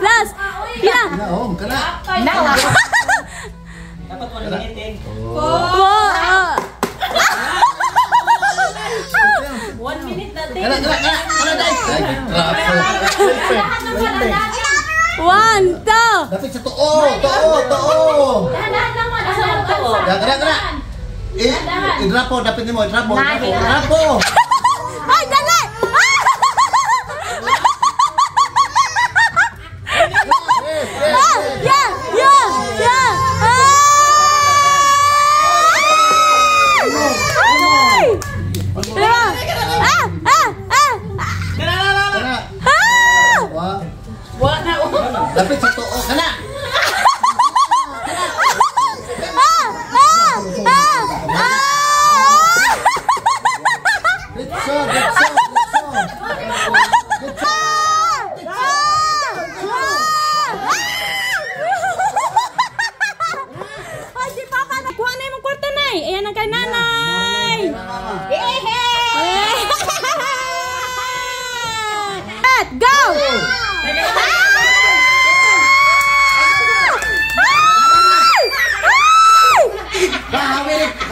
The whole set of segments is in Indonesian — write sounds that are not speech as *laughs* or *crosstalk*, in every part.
last. Yeah. Naom, kana. Dapat mo gamitin. Wow. One minute na din. Kana, kana, kana, dai. Ay, grabe. One, two. Dapat sa tuo, tuo, tuo. Dahan-dahan lang mo. Asa mo to? Ya, kana, kana. Eh, idrapo, dapat idrapo, idrapo, idrapo. *laughs* Ay, dali! Dapat sa tuo, kana.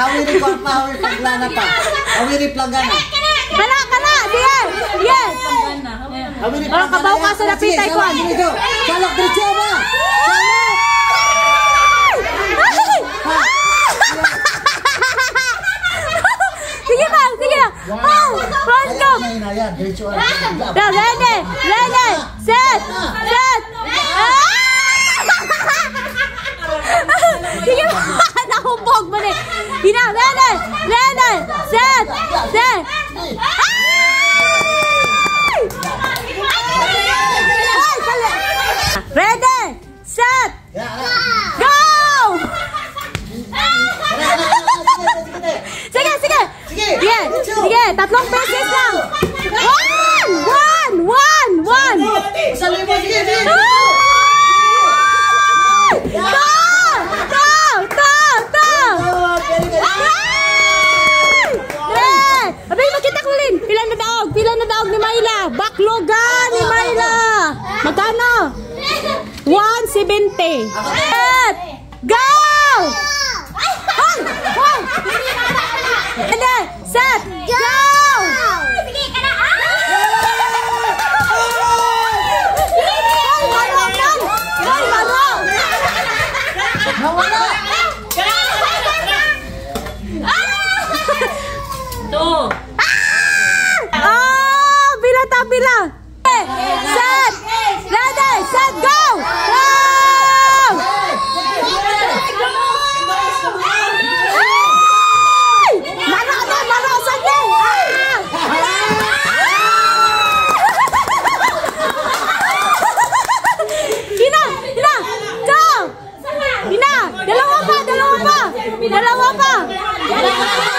Hawiri ko pa, hawiri paglana pa. Hawiri plagana. Kala, kala! Sige! Sige! Hawiri Parang kabaw ka sa napitay ko, salok, diretso ba? Sige ba? Sige! Oh! Front go! Ready! Ready! Set! Set! Ah! Sige ba? Nahubog mo na eh. Hina! Ready! Mayla? Baklogan ni Mayla! Magkano? 170. Set! Go! Hoy! Hoy! Ready! Set! Go! Sige ka na! kita set ready set go! Go! Dalawa apa, Dalawa apa, Dalawa apa?